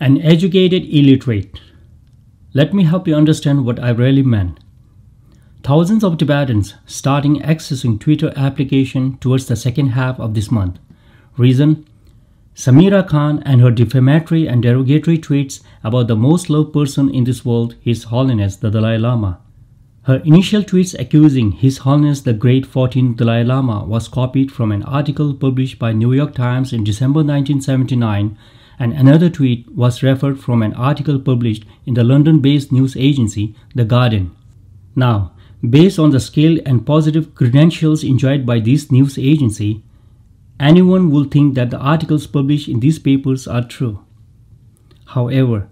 An educated illiterate. Let me help you understand what I really meant. Thousands of Tibetans starting accessing Twitter application towards the second half of this month. Reason? Sameera Khan and her defamatory and derogatory tweets about the most loved person in this world, His Holiness the Dalai Lama. Her initial tweets accusing His Holiness the Great 14th Dalai Lama was copied from an article published by New York Times in December 1979 and another tweet was referred from an article published in the London-based news agency The Guardian. Now, based on the scale and positive credentials enjoyed by this news agency, anyone will think that the articles published in these papers are true. However,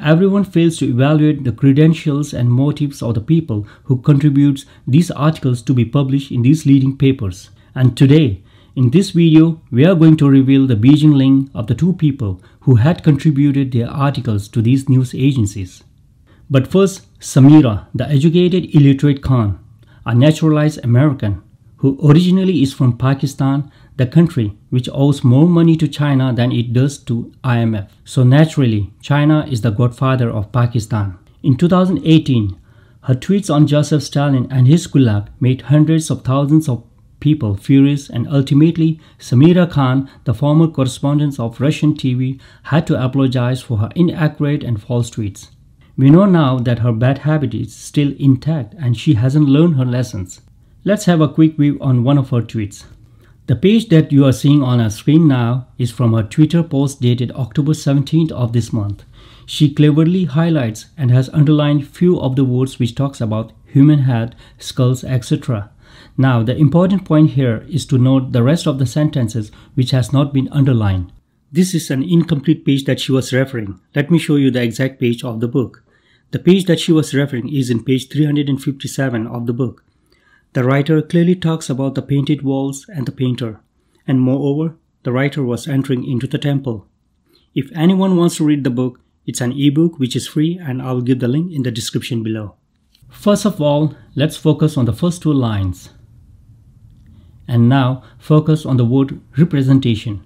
everyone fails to evaluate the credentials and motives of the people who contributes these articles to be published in these leading papers. And today, in this video, we are going to reveal the Beijing link of the two people who had contributed their articles to these news agencies. But first, Sameera, the educated illiterate Khan, a naturalized American who originally is from Pakistan, the country which owes more money to China than it does to IMF. So naturally, China is the godfather of Pakistan. In 2018, her tweets on Joseph Stalin and his Gulag made hundreds of thousands of people furious and ultimately Sameera Khan, the former correspondent of Russian TV, had to apologize for her inaccurate and false tweets. We know now that her bad habit is still intact and she hasn't learned her lessons. Let's have a quick view on one of her tweets. The page that you are seeing on our screen now is from her Twitter post dated October 17th of this month. She cleverly highlights and has underlined few of the words which talks about human head, skulls, etc. Now, the important point here is to note the rest of the sentences which has not been underlined. This is an incomplete page that she was referring. Let me show you the exact page of the book. The page that she was referring is in page 357 of the book. The writer clearly talks about the painted walls and the painter. And moreover, the writer was entering into the temple. If anyone wants to read the book, it's an ebook which is free and I'll give the link in the description below. First of all, let's focus on the first two lines. And now focus on the word representation.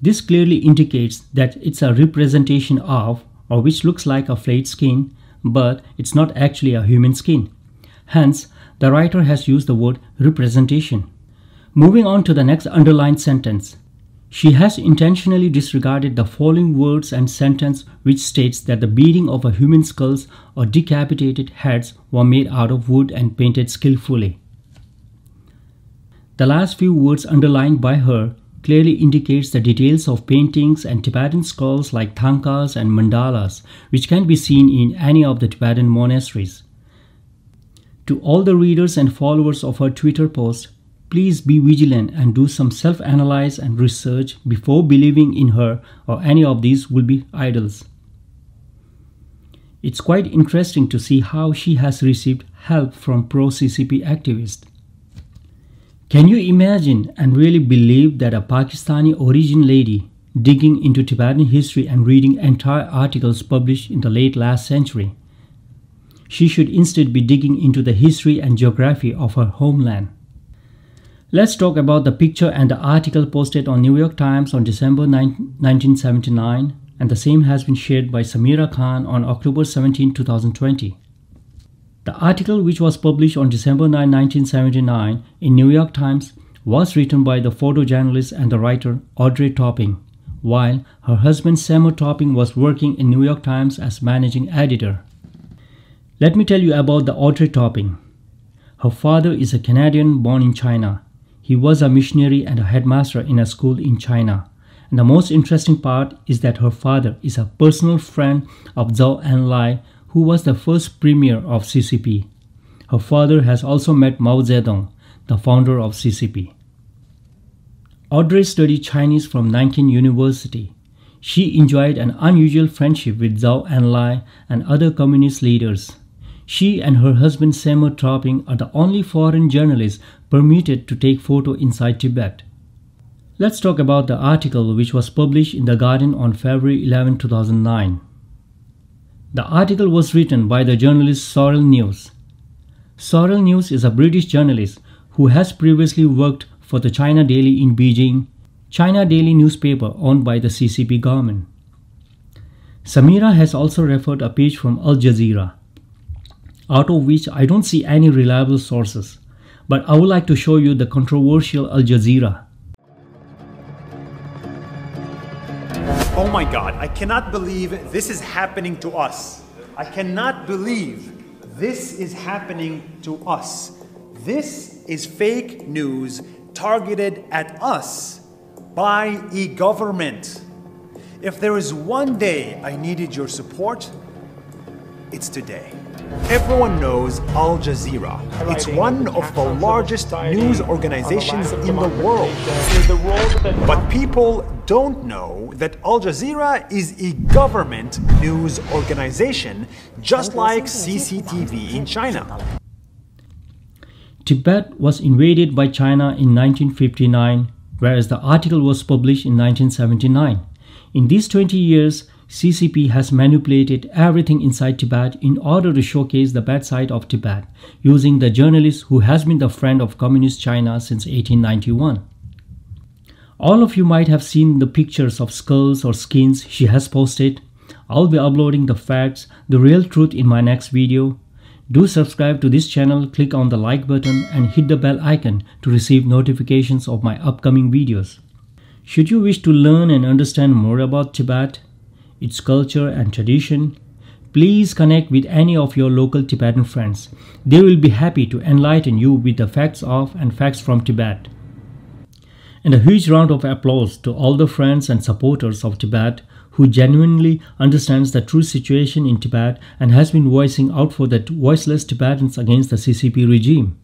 This clearly indicates that it's a representation of or which looks like a flayed skin, but it's not actually a human skin. Hence, the writer has used the word representation. Moving on to the next underlined sentence. She has intentionally disregarded the following words and sentence which states that the beating of a human skulls or decapitated heads were made out of wood and painted skillfully. The last few words underlined by her clearly indicates the details of paintings and Tibetan skulls like thangkas and mandalas, which can be seen in any of the Tibetan monasteries. To all the readers and followers of her Twitter post, please be vigilant and do some self-analyze and research before believing in her or any of these will be idols. It's quite interesting to see how she has received help from pro-CCP activists. Can you imagine and really believe that a Pakistani origin lady digging into Tibetan history and reading entire articles published in the late last century? She should instead be digging into the history and geography of her homeland. Let's talk about the picture and the article posted on New York Times on December 9, 1979 and the same has been shared by Sameera Khan on October 17, 2020. The article, which was published on December 9, 1979 in New York Times, was written by the photojournalist and the writer Audrey Topping, while her husband Seymour Topping was working in New York Times as managing editor. Let me tell you about the Audrey Topping. Her father is a Canadian born in China. He was a missionary and a headmaster in a school in China. And the most interesting part is that her father is a personal friend of Zhou Enlai, who was the first premier of CCP. Her father has also met Mao Zedong, the founder of CCP. Audrey studied Chinese from Nanking University. She enjoyed an unusual friendship with Zhou Enlai and other communist leaders. She and her husband Seymour Topping are the only foreign journalists permitted to take photo inside Tibet. Let's talk about the article which was published in The Guardian on February 11, 2009. The article was written by the journalist Sorrel Neuss. Sorrel Neuss is a British journalist who has previously worked for the China Daily in Beijing, China Daily newspaper owned by the CCP government. Sameera has also referred a page from Al Jazeera, out of which I don't see any reliable sources, but I would like to show you the controversial Al Jazeera. Oh my God, I cannot believe this is happening to us. I cannot believe this is happening to us. This is fake news targeted at us by a government. If there is one day I needed your support, it's today. Everyone knows Al Jazeera. It's one of the largest news organizations in the world. But people don't know that Al Jazeera is a government news organization, just like CCTV in China. Tibet was invaded by China in 1959, whereas the article was published in 1979. In these 20 years, CCP has manipulated everything inside Tibet in order to showcase the bad side of Tibet, using the journalist who has been the friend of Communist China since 1891. All of you might have seen the pictures of skulls or skins she has posted. I'll be uploading the facts, the real truth in my next video. Do subscribe to this channel, click on the like button and hit the bell icon to receive notifications of my upcoming videos. Should you wish to learn and understand more about Tibet, its culture and tradition, please connect with any of your local Tibetan friends. They will be happy to enlighten you with the facts of and facts from Tibet. And a huge round of applause to all the friends and supporters of Tibet who genuinely understands the true situation in Tibet and has been voicing out for the voiceless Tibetans against the CCP regime.